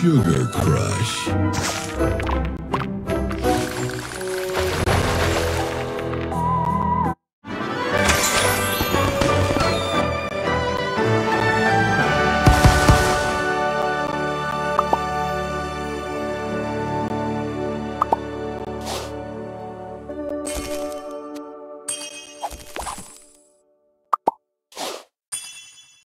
Sugar Crush.